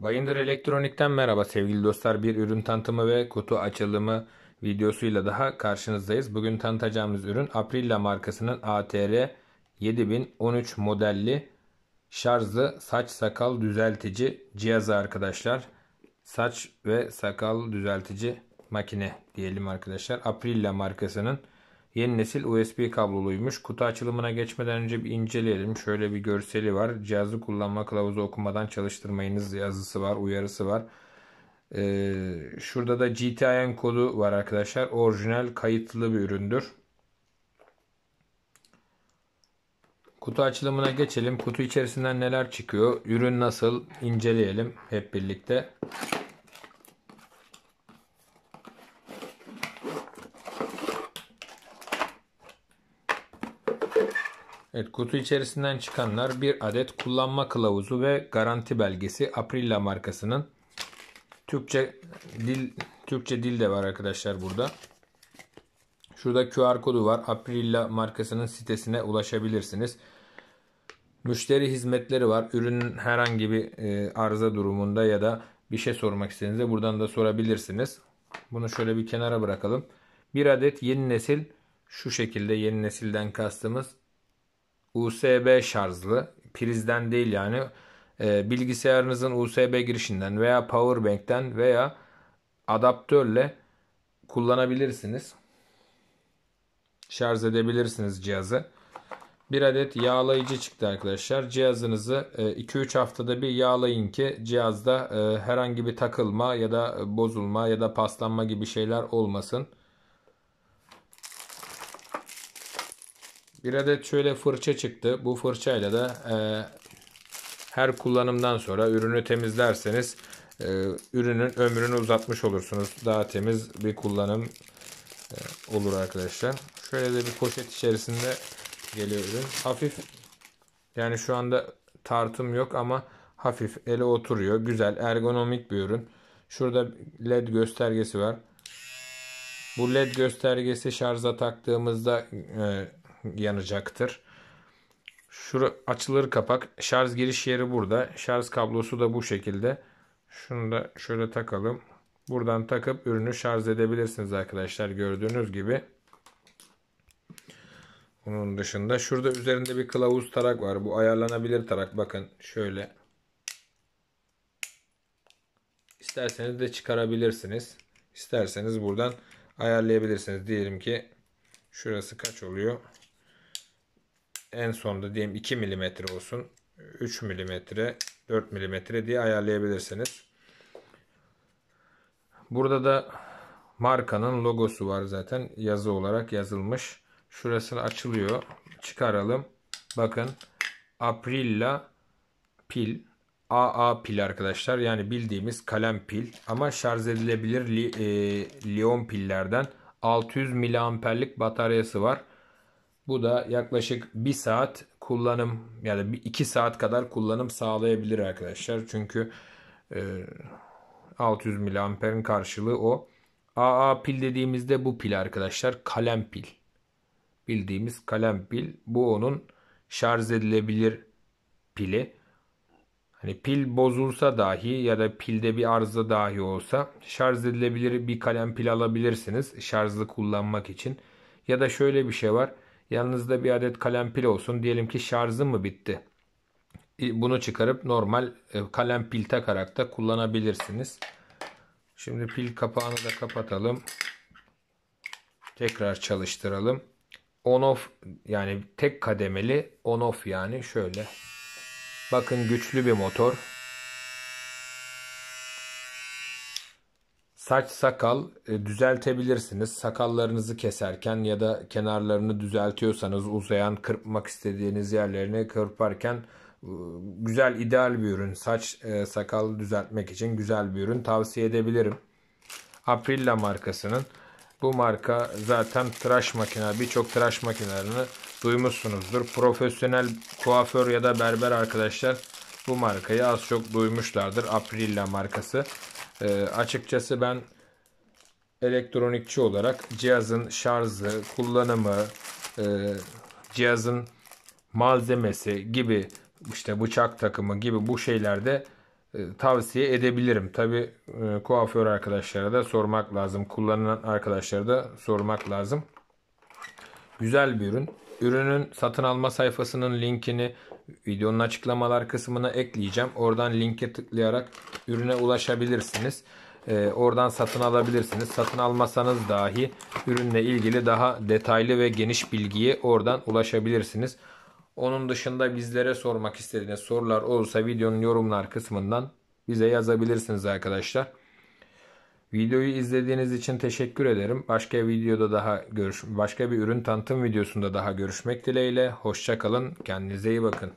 Bayındır Elektronik'ten merhaba sevgili dostlar. Bir ürün tanıtımı ve kutu açılımı videosuyla daha karşınızdayız. Bugün tanıtacağımız ürün Aprilla markasının ATR 7013 modelli şarjlı saç sakal düzeltici cihazı arkadaşlar. Saç ve sakal düzeltici makine diyelim arkadaşlar. Aprilla markasının Yeni nesil USB kabloluymuş. Kutu açılımına geçmeden önce bir inceleyelim. Şöyle bir görseli var. Cihazı kullanma kılavuzu okumadan çalıştırmayınız yazısı var, uyarısı var. Ee, şurada da GTIN kodu var arkadaşlar. Orijinal kayıtlı bir üründür. Kutu açılımına geçelim. Kutu içerisinden neler çıkıyor? Ürün nasıl? inceleyelim hep birlikte. Evet, kutu içerisinden çıkanlar bir adet kullanma kılavuzu ve garanti belgesi Aprilla markasının. Türkçe dil Türkçe dil de var arkadaşlar burada. Şurada QR kodu var. Aprilla markasının sitesine ulaşabilirsiniz. Müşteri hizmetleri var. Ürünün herhangi bir e, arıza durumunda ya da bir şey sormak istediğinizde buradan da sorabilirsiniz. Bunu şöyle bir kenara bırakalım. Bir adet yeni nesil şu şekilde yeni nesilden kastımız USB şarjlı prizden değil yani e, bilgisayarınızın USB girişinden veya powerbank'ten veya adaptörle kullanabilirsiniz. Şarj edebilirsiniz cihazı. Bir adet yağlayıcı çıktı arkadaşlar. Cihazınızı 2-3 e, haftada bir yağlayın ki cihazda e, herhangi bir takılma ya da bozulma ya da paslanma gibi şeyler olmasın. Bir adet şöyle fırça çıktı. Bu fırçayla da e, her kullanımdan sonra ürünü temizlerseniz e, ürünün ömrünü uzatmış olursunuz. Daha temiz bir kullanım e, olur arkadaşlar. Şöyle de bir poşet içerisinde geliyor ürün. Hafif yani şu anda tartım yok ama hafif ele oturuyor. Güzel ergonomik bir ürün. Şurada led göstergesi var. Bu led göstergesi şarja taktığımızda e, yanacaktır. Şura açılır kapak. Şarj giriş yeri burada. Şarj kablosu da bu şekilde. Şunu da şöyle takalım. Buradan takıp ürünü şarj edebilirsiniz arkadaşlar. Gördüğünüz gibi. Bunun dışında şurada üzerinde bir kılavuz tarak var. Bu ayarlanabilir tarak. Bakın şöyle. İsterseniz de çıkarabilirsiniz. İsterseniz buradan ayarlayabilirsiniz. Diyelim ki şurası kaç oluyor? En sonda diyelim 2 mm olsun. 3 mm, 4 mm diye ayarlayabilirsiniz. Burada da markanın logosu var zaten yazı olarak yazılmış. Şurası açılıyor. Çıkaralım. Bakın Aprilla pil AA pil arkadaşlar. Yani bildiğimiz kalem pil ama şarj edilebilir li, e, Lion pillerden 600 miliamperlik bataryası var. Bu da yaklaşık 1 saat kullanım ya da 2 saat kadar kullanım sağlayabilir arkadaşlar. Çünkü e, 600 miliamperin karşılığı o. AA pil dediğimizde bu pil arkadaşlar kalem pil. Bildiğimiz kalem pil. Bu onun şarj edilebilir pili. Hani pil bozulsa dahi ya da pilde bir arıza dahi olsa şarj edilebilir bir kalem pil alabilirsiniz şarjlı kullanmak için. Ya da şöyle bir şey var. Yanınızda bir adet kalem pil olsun. Diyelim ki şarjım mı bitti? Bunu çıkarıp normal e, kalem pil takarak da kullanabilirsiniz. Şimdi pil kapağını da kapatalım. Tekrar çalıştıralım. On off yani tek kademeli on off yani şöyle. Bakın güçlü bir motor. Saç sakal e, düzeltebilirsiniz. Sakallarınızı keserken ya da kenarlarını düzeltiyorsanız uzayan kırpmak istediğiniz yerlerini kırparken e, güzel ideal bir ürün. Saç e, sakal düzeltmek için güzel bir ürün tavsiye edebilirim. Aprilla markasının bu marka zaten tıraş makine birçok tıraş makinelerini duymuşsunuzdur. Profesyonel kuaför ya da berber arkadaşlar bu markayı az çok duymuşlardır. Aprilla markası. E, açıkçası ben elektronikçi olarak cihazın şarjı, kullanımı, e, cihazın malzemesi gibi işte bıçak takımı gibi bu şeylerde e, tavsiye edebilirim. Tabi e, kuaför arkadaşlara da sormak lazım. Kullanan arkadaşlara da sormak lazım. Güzel bir ürün. Ürünün satın alma sayfasının linkini videonun açıklamalar kısmına ekleyeceğim. Oradan linke tıklayarak ürüne ulaşabilirsiniz. Ee, oradan satın alabilirsiniz. Satın almasanız dahi ürünle ilgili daha detaylı ve geniş bilgiye oradan ulaşabilirsiniz. Onun dışında bizlere sormak istediğiniz sorular olursa videonun yorumlar kısmından bize yazabilirsiniz arkadaşlar. Videoyu izlediğiniz için teşekkür ederim. Başka videoda daha görüş başka bir ürün tanıtım videosunda daha görüşmek dileğiyle. Hoşça kalın. Kendinize iyi bakın.